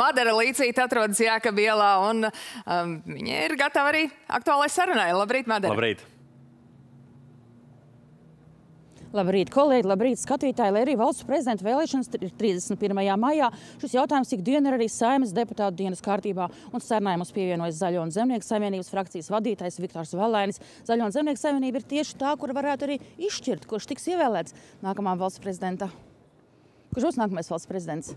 Madara Līcīta atrodas Jākaba ielā, un um, viņa ir gatava arī aktuālai sarunai. Labrīt, Madara! Labrīt! Labrīt, kolēģi, labrīt, skatītāji. Lai arī valsts prezidenta vēlēšanas ir 31. maijā, šis jautājums ikdienu ir arī Saimas deputātu dienas kārtībā. Un sarunai mums pievienojas Zaļo un Zemnieku savienības frakcijas vadītājs Viktors Valēnis. Zaļo un Zemnieku savienība ir tieši tā, kur varētu arī izšķirt, kurš tiks ievēlēts nākamā valsts prezidenta. Kurš būs nākamais valsts prezidents?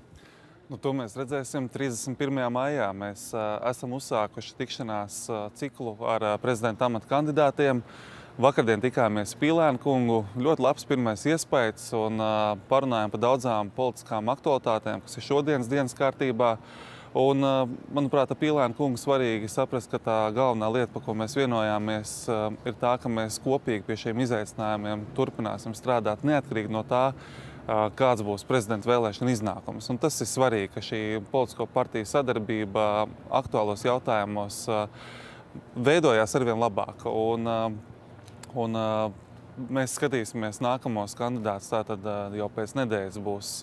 Nu, to mēs redzēsim 31. maijā. Mēs uh, esam uzsākuši tikšanās uh, ciklu ar uh, prezidenta amata kandidātiem. Vakardien tikāmies Pīlēnu kungu. Ļoti labs pirmais iespējas un uh, parunājām par daudzām politiskām aktualitātēm, kas ir šodienas dienas kārtībā. Un, uh, manuprāt, Pīlēna kungu svarīgi saprast, ka tā galvenā lieta, par ko mēs vienojāmies, uh, ir tā, ka mēs kopīgi pie šiem izaicinājumiem turpināsim strādāt neatkarīgi no tā, kāds būs prezidenta vēlēšana iznākums. Un tas ir svarīgi, ka šī politisko partiju sadarbība aktuālos jautājumos veidojās arvien labāk. Un, un, mēs skatīsimies nākamos kandidātus. Tātad jau pēc nedēļas būs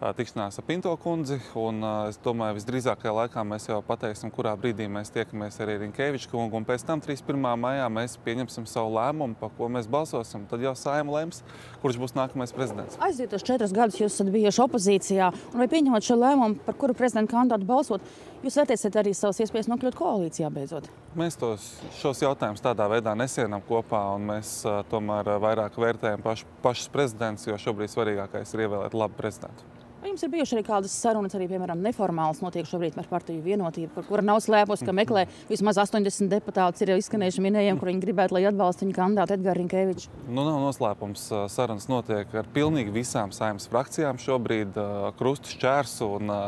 tikšanās ar Pinto kundzi. Un, es domāju, visdrīzākajā laikā mēs jau pateiksim, kurā brīdī mēs tiekamies arī Rinkeviča kungu. Un pēc tam 31. maijā mēs pieņemsim savu lēmumu, par ko mēs balsosim. Tad jau saima lems, kurš būs nākamais prezidents. Aizietos četrus gadus jūs esat bijuši opozīcijā. Un vai pieņemot šo lēmumu, par kuru prezidenta kandidātu balsot, jūs vērtēsiet arī savas iespējas nokļūt koalīcijā beidzot? Mēs tos, šos jautājumus tādā veidā nesienam kopā, un mēs tomēr vairāk vērtējam paš, pašus prezidentus, jo šobrīd svarīgākais ir ievēlēt labu prezidentu. Jums ir bijušas arī kādas sarunas, arī, piemēram, neformālas notiek šobrīd ar partiju vienotību, par kuru nav slēpus, ka meklē vismaz 80 deputātus, ir jau izskanējuši minējumi, kur viņi gribētu, lai atbalsta viņa kandidātu Edgars Rinkevičs? Nu, nav noslēpums. Sarunas notiek ar pilnīgi visām saimnes frakcijām šobrīd, krustu šķērs. Un,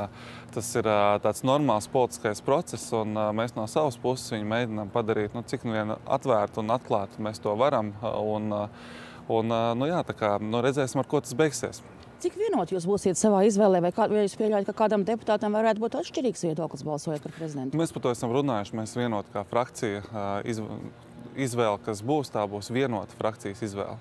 Tas ir tāds normāls politiskais process, un mēs no savas puses viņu mēģinām padarīt, nu, cik nu vien atvērtu un atklātu mēs to varam. Un, un, nu, jā, kā, nu, redzēsim, ar ko tas beigsies. Cik vienoti jūs būsiet savā izvēlē, vai, kā, vai jūs pieļaujat, ka kādam deputātam varētu būt atšķirīgs viedoklis balsojot par prezidentu? Mēs par to esam runājuši. Mēs vienoti kā frakcija izvēle, kas būs, tā būs vienota frakcijas izvēle.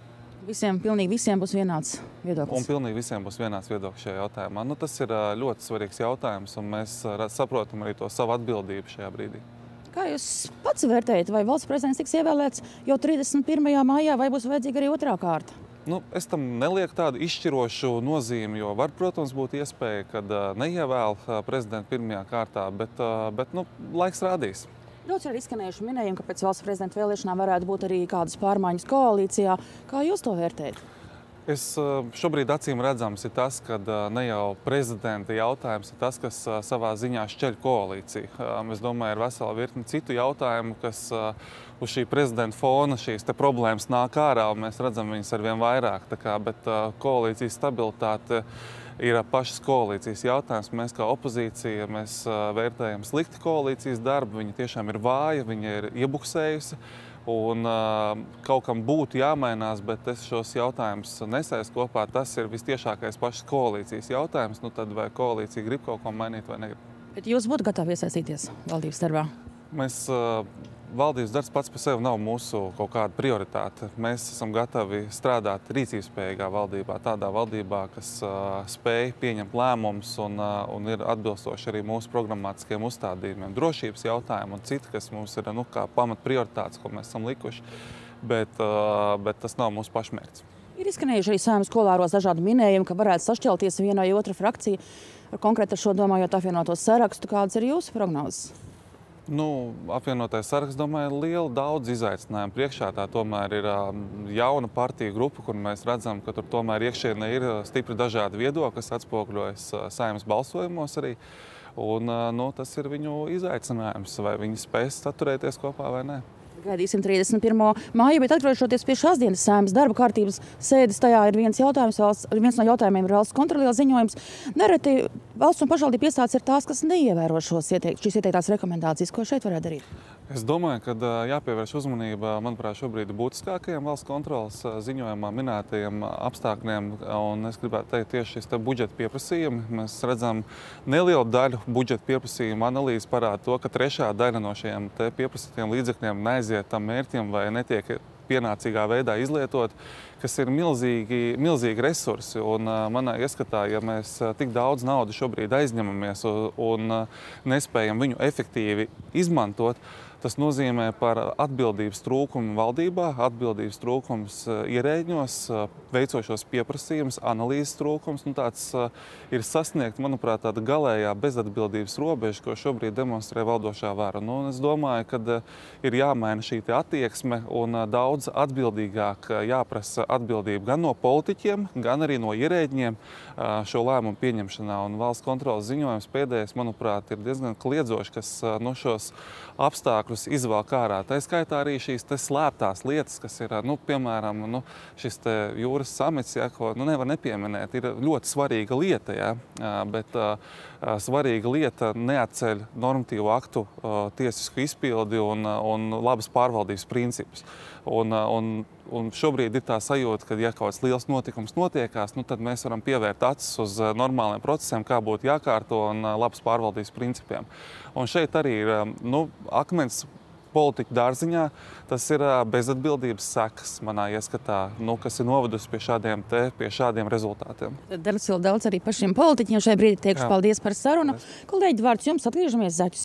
Visiem, pilnīgi visiem būs vienāds viedoklis. Un pilnīgi visiem būs vienāds viedoklis šajā jautājumā. Nu, tas ir ļoti svarīgs jautājums, un mēs saprotam arī to savu atbildību šajā brīdī. Kā jūs pats vērtējat, vai valsts prezidents tiks ievēlēts jau 31. maijā, vai būs vajadzīga arī otrā kārta? Nu, es tam nelieku tādu izšķirošu nozīmi, jo var, protams, būt iespēja, ka neievēl prezidentu pirmajā kārtā, bet, bet nu, laiks rādīs. Daudz ir izskanējuši minējumi, ka pēc valsts prezidenta vēlēšanām varētu būt arī kādas pārmaiņas koalīcijā. Kā jūs to vērtējat? Es šobrīd acīm redzams ir tas, ka ne jau prezidenta jautājums ir tas, kas savā ziņā šķeļ koalīciju. Es domāju, ir vesela virkni citu jautājumu, kas uz šī prezidenta fona šīs problēmas nāk ārā, un mēs redzam viņas ar vien vairāk. Kā, bet koalīcijas stabilitāte ir pašas koalīcijas jautājums. Mēs kā opozīcija mēs vērtējam slikti koalīcijas darbu. Viņa tiešām ir vāja, viņa ir iebuksējusi. Un, uh, kaut kam būtu jāmainās, bet es šos jautājumus nesaistu kopā. Tas ir visciešākais pašas koalīcijas jautājums. Nu, tad vai koalīcija grib kaut ko mainīt vai negrib? Bet jūs būtu gatavi iesaistīties valdības darbā? Mēs uh, valdības darbs pats par sevi nav mūsu kaut kāda prioritāte. Mēs esam gatavi strādāt rīcības spējīgā valdībā, tādā valdībā, kas uh, spēj pieņemt lēmumus un, uh, un ir atbilstoši arī mūsu programmatiskiem uzstādījumiem, drošības jautājumiem un citi, kas mums ir nu, pamat prioritātes, ko mēs esam likuši. Bet, uh, bet tas nav mūsu pašmērķis. Ir izskanējuši arī saimnes skolāros dažādi minējumi, ka varētu sašķelties viena vai otra frakcija. Konkrēti ar šo domājot apvienotos sarakstu, kādas ir jūsu prognozes? Nu, apvienotais saraksts, domāju, ir liela daudz izaicinājumu. Priekšā tā tomēr ir jauna partiju grupa, kur mēs redzam, ka tur tomēr iekšienē ir stipri dažādi viedokļi, kas atspoguļojas saimnes balsojumos arī. Un, nu, tas ir viņu izaicinājums, vai viņi spēs saturēties kopā vai nē. Gaidīsim 31. māju, bet atgriežoties pie šās dienas sēmas darba kārtības sēdes, tajā ir viens jautājums, viens no jautājumiem ir valsts kontrolielas ziņojums. Nereti valsts un pašvaldību iestādes ir tās, kas neievēro ieteikt, šīs ieteiktās rekomendācijas. Ko šeit varētu darīt? Es domāju, ka jāpievērš uzmanība, manuprāt, šobrīd būtiskākajiem valsts kontrolas ziņojumā minētajiem apstākļiem. Un es gribētu teikt, tieši šis budžeta pieprasījumi. Mēs redzam nelielu daļu budžeta pieprasījumu analīzi parāda to, ka trešā daļa no šiem pieprasītiem līdzekļiem neaiziet tam mērķim vai netiek pienācīgā veidā izlietot, kas ir milzīgi, milzīgi resursi. Un, manā ieskatā, ja mēs tik daudz naudas šobrīd aizņemamies un, un nespējam viņu efektīvi izmantot, Tas nozīmē par atbildības trūkumu valdībā, atbildības trūkums eh, ierēģņos, eh, veicošos pieprasījumus, analīzes trūkums. Nu, tāds eh, ir sasniegt, manuprāt, tāda galējā bezatbildības robeža, ko šobrīd demonstrē valdošā vara. Nu, es domāju, ka ir jāmaina šī attieksme un daudz atbildīgāk jāprasa atbildība gan no politiķiem, gan arī no ierēģņiem šo lēmumu pieņemšanā. Un valsts kontrolas ziņojums pēdējais, manuprāt, ir diezgan kliedzošs, kas no šos apstākļus līdzekļus izvelk ārā. Tā skaitā arī šīs slēptās lietas, kas ir, nu, piemēram, nu, šis jūras samits, ja, ko nu, nevar nepieminēt, ir ļoti svarīga lieta. Ja, bet uh, svarīga lieta neatceļ normatīvu aktu uh, tiesisku izpildi un, un labas pārvaldības principus. Un, un, un šobrīd ir tā sajūta, ka, ja kaut kāds liels notikums notiekās, nu, tad mēs varam pievērt acis uz normāliem procesiem, kā būtu jākārto un labas pārvaldības principiem. Un šeit arī ir nu, akmens politiķu dārziņā, tas ir bezatbildības sekas manā ieskatā, nu, kas ir novedusi pie šādiem, te, pie šādiem rezultātiem. Daras vēl daudz arī pašiem politiķiem. Šai brīdī teikšu Jā. paldies par sarunu. Kolēģi, vārds jums atgriežamies Zaķu